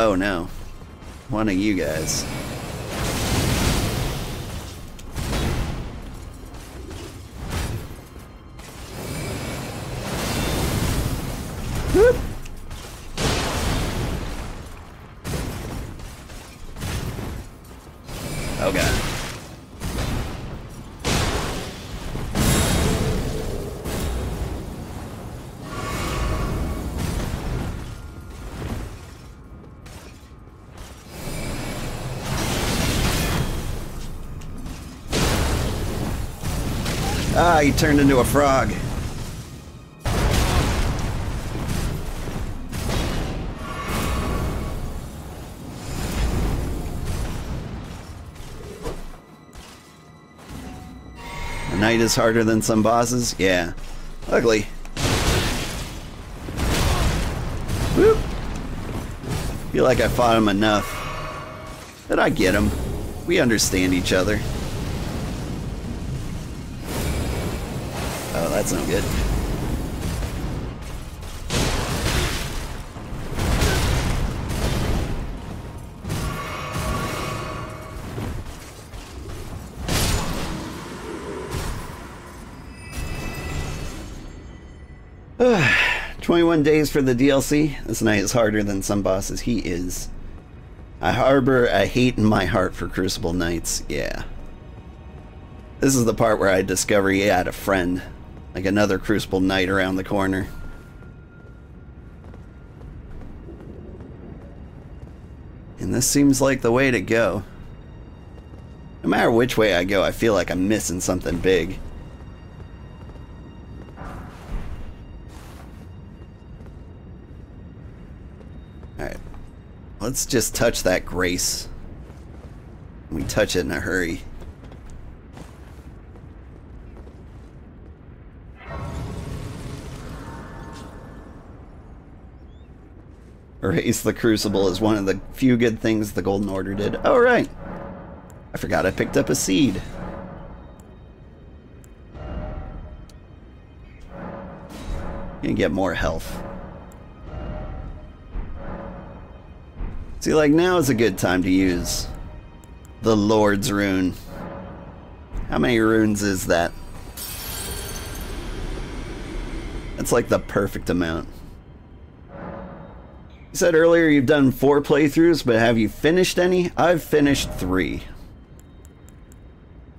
Oh no. One of you guys. Ah, he turned into a frog. A knight is harder than some bosses? Yeah. Ugly. Whoop. Feel like I fought him enough. But I get him. We understand each other. That's no good. Twenty-one days for the DLC. This knight is harder than some bosses. He is. I harbor a hate in my heart for Crucible Knights. Yeah. This is the part where I discover he had a friend. Like another Crucible Knight around the corner. And this seems like the way to go. No matter which way I go, I feel like I'm missing something big. Alright. Let's just touch that grace. We touch it in a hurry. Erase the Crucible is one of the few good things the Golden Order did. Oh, right. I forgot I picked up a seed. Gonna get more health. See, like now is a good time to use the Lord's Rune. How many runes is that? That's like the perfect amount. You said earlier you've done four playthroughs, but have you finished any? I've finished three.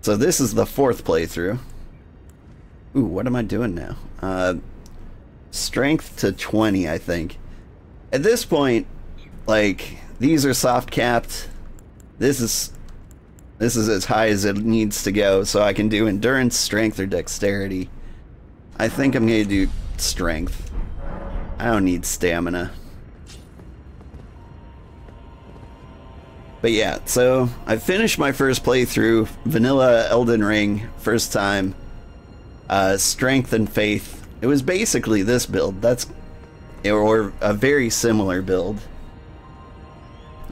So this is the fourth playthrough. Ooh, what am I doing now? Uh, strength to 20, I think. At this point, like, these are soft capped. This is this is as high as it needs to go, so I can do endurance, strength, or dexterity. I think I'm gonna do strength. I don't need stamina. But yeah, so I finished my first playthrough, Vanilla Elden Ring, first time. Uh, strength and faith. It was basically this build. That's or a very similar build.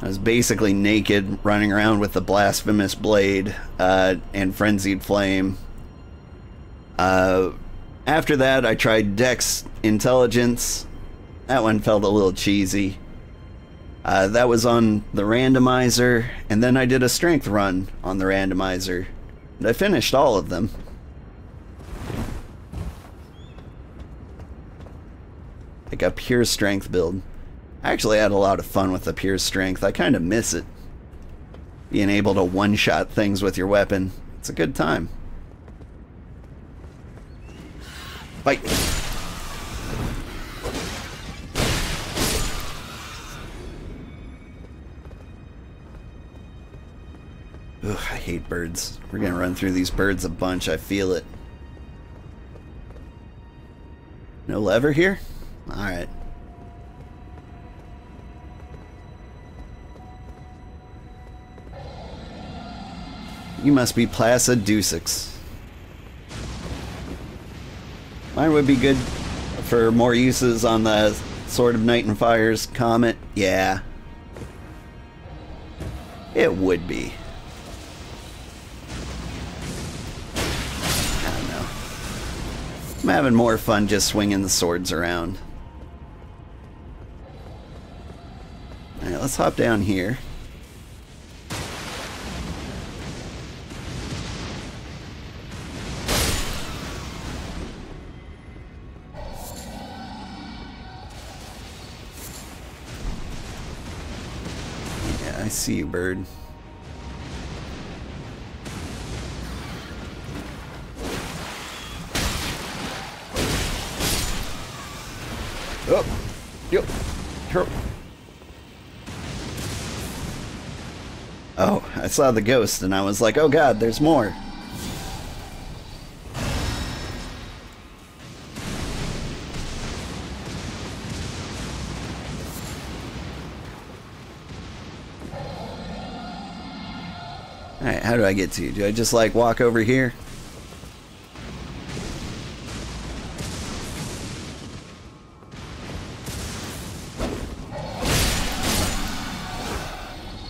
I was basically naked, running around with the blasphemous blade uh, and frenzied flame. Uh, after that, I tried Dex Intelligence. That one felt a little cheesy. Uh, that was on the randomizer, and then I did a strength run on the randomizer. And I finished all of them. Like a pure strength build. I actually had a lot of fun with the pure strength. I kind of miss it. Being able to one-shot things with your weapon. It's a good time. Fight! Ugh, I hate birds. We're gonna run through these birds a bunch, I feel it. No lever here? Alright. You must be Placidusax. Mine would be good for more uses on the Sword of Night and Fire's Comet. Yeah. It would be. I'm having more fun just swinging the swords around. Alright, let's hop down here. Yeah, I see you, bird. Saw the ghost and I was like, oh god, there's more. Alright, how do I get to you? Do I just like walk over here?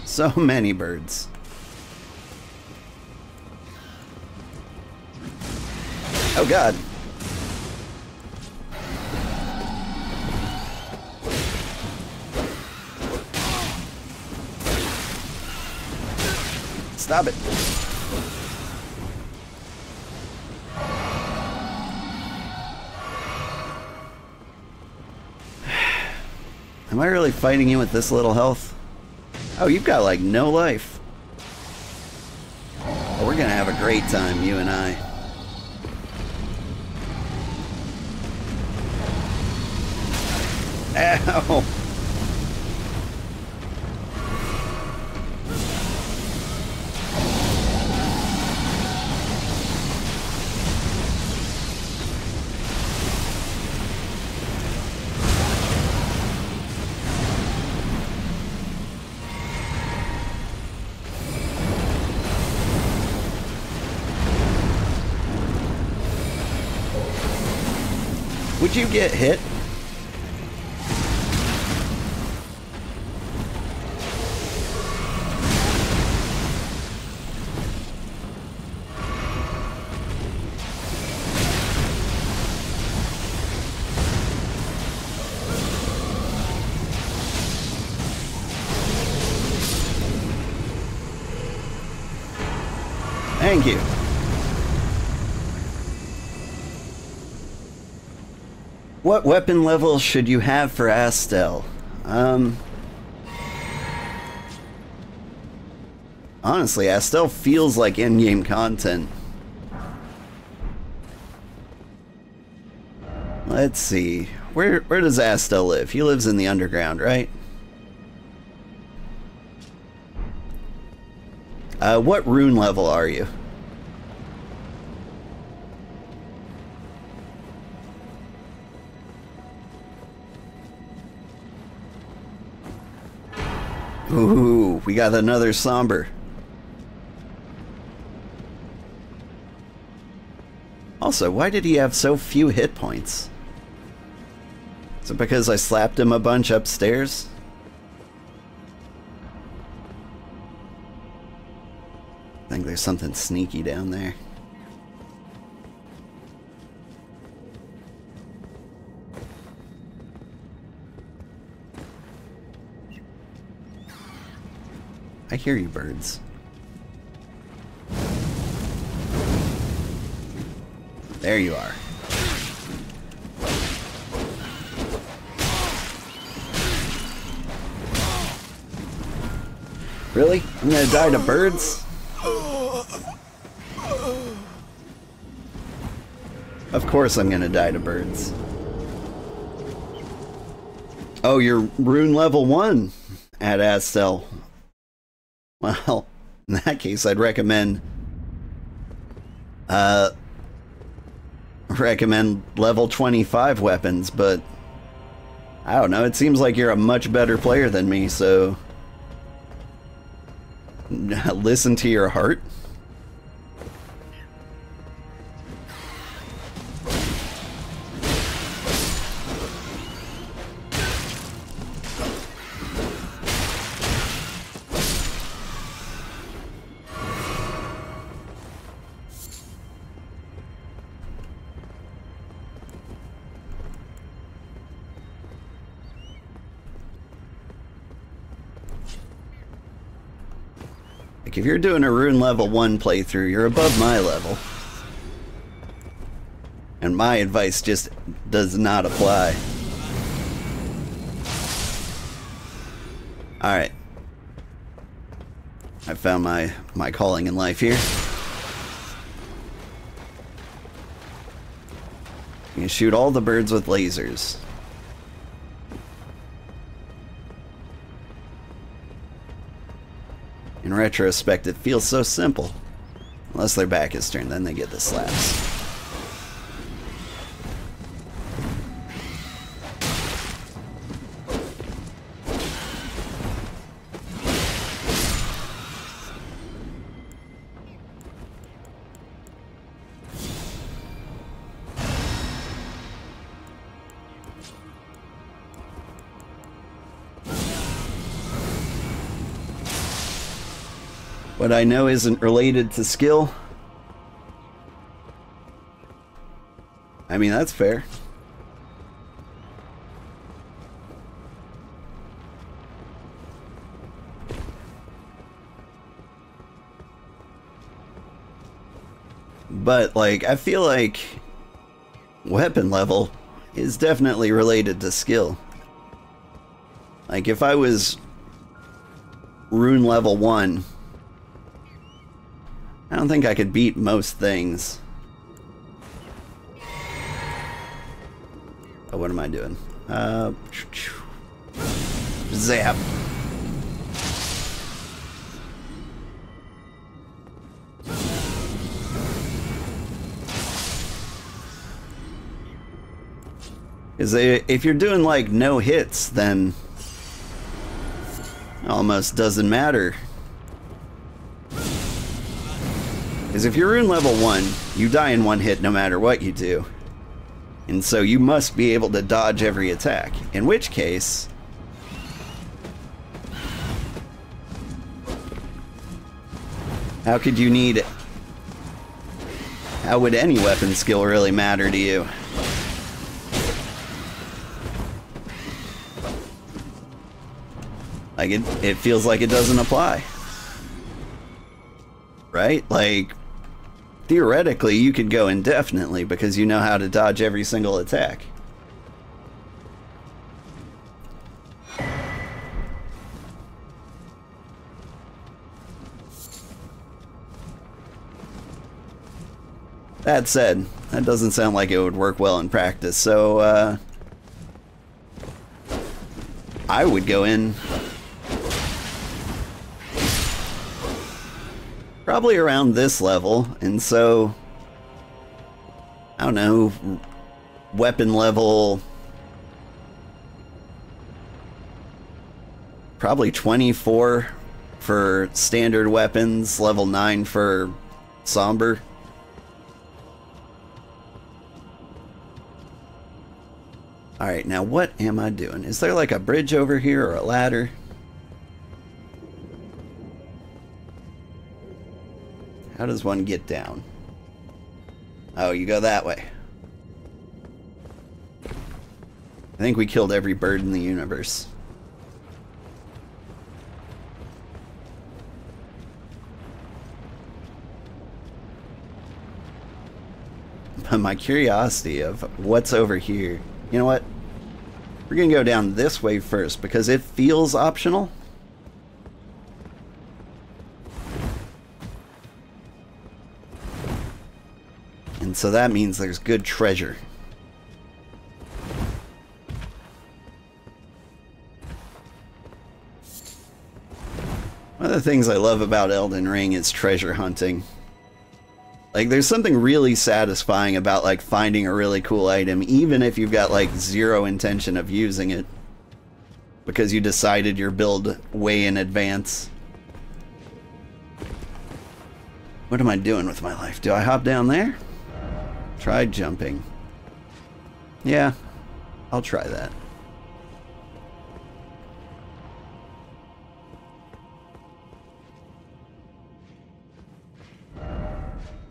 So many birds. Oh god. Stop it. Am I really fighting you with this little health? Oh, you've got like no life. Oh, we're gonna have a great time, you and I. Ow! Would you get hit? Thank you. What weapon level should you have for Astel? Um, honestly, Astel feels like in-game content. Let's see. Where where does Astel live? He lives in the underground, right? Uh, what rune level are you? Ooh, we got another somber. Also, why did he have so few hit points? Is it because I slapped him a bunch upstairs? There's something sneaky down there. I hear you, birds. There you are. Really? I'm gonna die to birds? Of course I'm gonna die to birds. Oh, you're rune level 1 at Astel. Well, in that case, I'd recommend uh, recommend level 25 weapons, but I don't know. It seems like you're a much better player than me, so listen to your heart. If you're doing a rune level 1 playthrough, you're above my level. And my advice just does not apply. Alright. I found my, my calling in life here. You shoot all the birds with lasers. Retrospect, it feels so simple. Unless their back is turned, then they get the slaps. What I know isn't related to skill. I mean, that's fair. But, like, I feel like weapon level is definitely related to skill. Like, if I was rune level 1 I don't think I could beat most things. Oh, what am I doing? Uh, zap. Is if you're doing like no hits, then almost doesn't matter. Is if you're in level 1, you die in one hit no matter what you do. And so you must be able to dodge every attack. In which case... How could you need... How would any weapon skill really matter to you? Like, it, it feels like it doesn't apply. Right? Like, theoretically you could go indefinitely because you know how to dodge every single attack. That said, that doesn't sound like it would work well in practice, so uh, I would go in probably around this level, and so I don't know, weapon level probably 24 for standard weapons, level 9 for somber. Alright, now what am I doing? Is there like a bridge over here or a ladder? How does one get down? Oh, you go that way. I think we killed every bird in the universe. But my curiosity of what's over here, you know what? We're gonna go down this way first because it feels optional. So that means there's good treasure. One of the things I love about Elden Ring is treasure hunting. Like, there's something really satisfying about, like, finding a really cool item, even if you've got, like, zero intention of using it. Because you decided your build way in advance. What am I doing with my life? Do I hop down there? Try jumping. Yeah, I'll try that.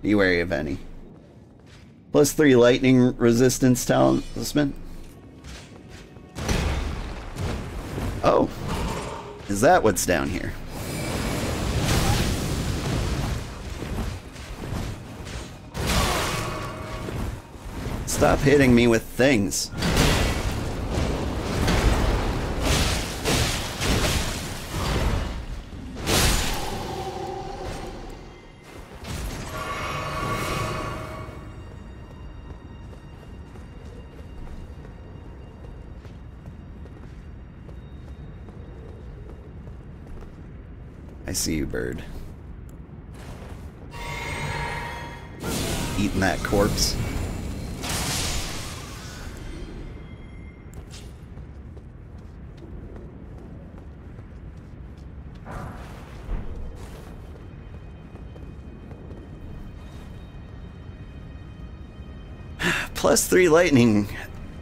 Be wary of any. Plus three lightning resistance talisman. Oh. Is that what's down here? Stop hitting me with things. I see you, bird. Eating that corpse. Plus three lightning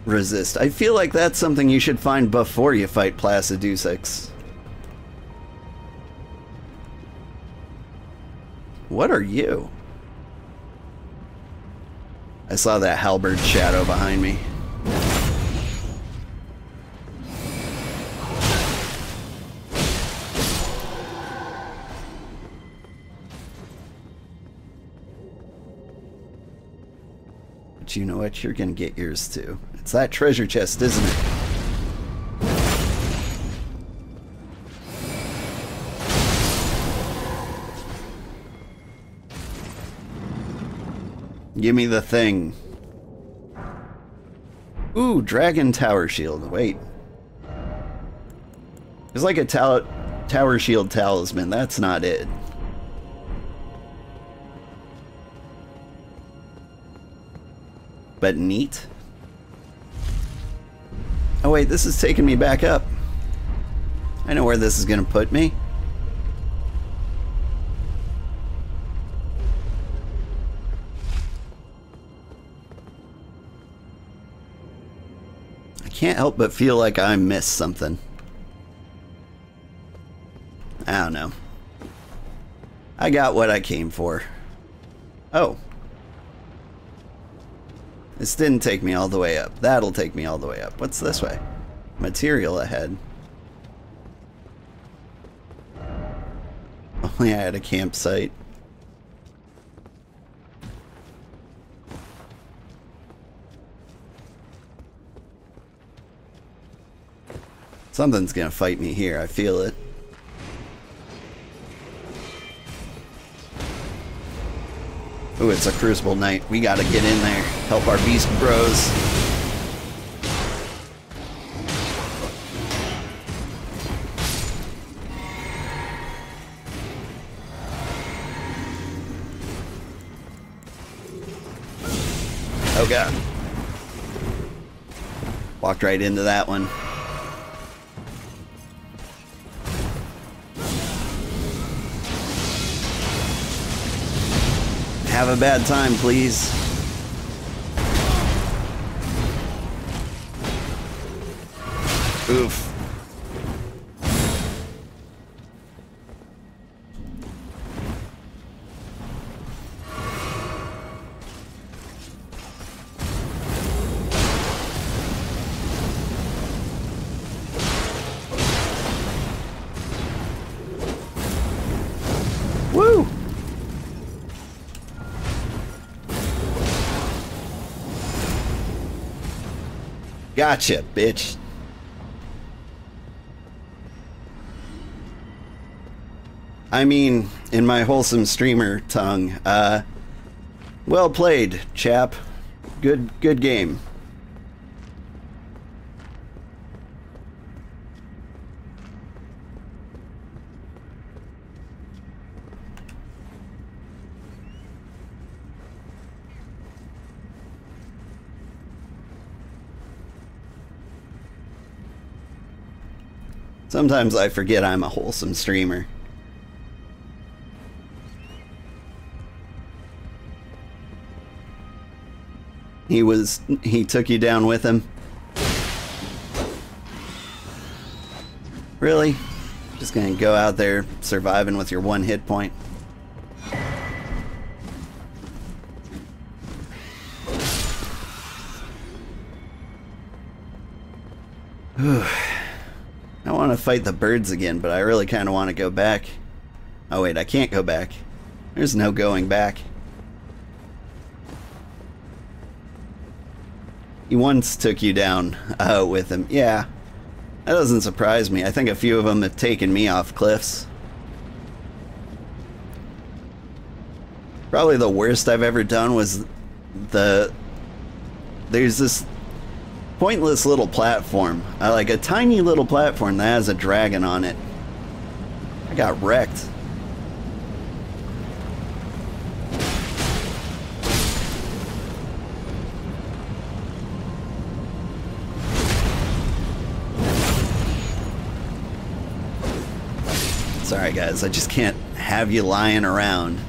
resist. I feel like that's something you should find before you fight Placidusax. What are you? I saw that halberd shadow behind me. You know what? You're gonna get yours too. It's that treasure chest, isn't it? Give me the thing. Ooh, Dragon Tower Shield. Wait. It's like a Tower Shield talisman. That's not it. But neat. Oh wait, this is taking me back up. I know where this is going to put me. I can't help but feel like I missed something. I don't know. I got what I came for. Oh. This didn't take me all the way up. That'll take me all the way up. What's this way? Material ahead. Only I had a campsite. Something's gonna fight me here, I feel it. Ooh, it's a Crucible Knight. We gotta get in there. Help our beast bros. Oh god. Walked right into that one. Have a bad time, please. Oof. Gotcha, bitch. I mean, in my wholesome streamer tongue, uh, well played, chap. Good, good game. Sometimes I forget I'm a wholesome streamer. He was, he took you down with him? Really? Just gonna go out there surviving with your one hit point? Fight the birds again, but I really kind of want to go back. Oh wait, I can't go back. There's no going back. He once took you down uh, with him. Yeah. That doesn't surprise me. I think a few of them have taken me off cliffs. Probably the worst I've ever done was the... There's this pointless little platform. Uh, like a tiny little platform that has a dragon on it. I got wrecked. Sorry guys, I just can't have you lying around.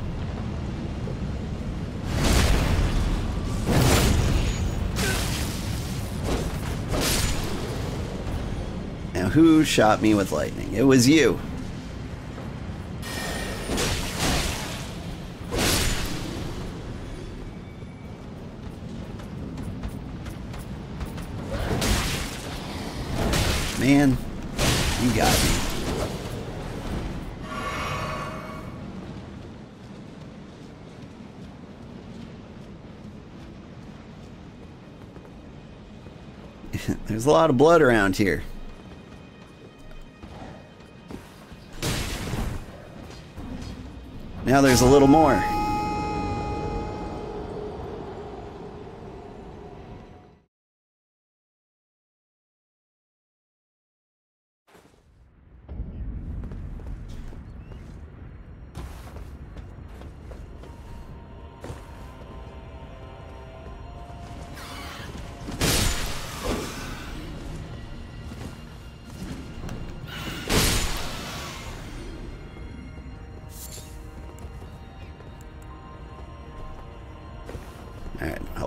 Who shot me with lightning? It was you. Man, you got me. There's a lot of blood around here. Now there's a little more.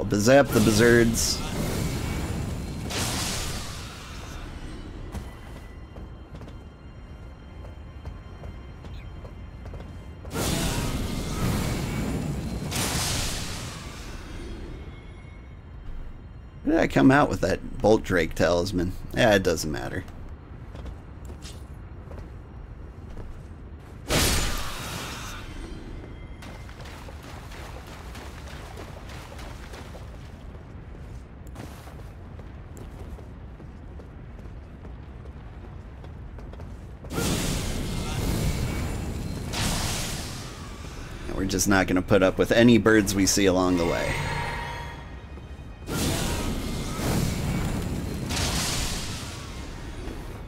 Bazap the buzzards. Where did I come out with that Bolt Drake talisman? Yeah, it doesn't matter. Just not going to put up with any birds we see along the way.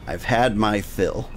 I've had my fill.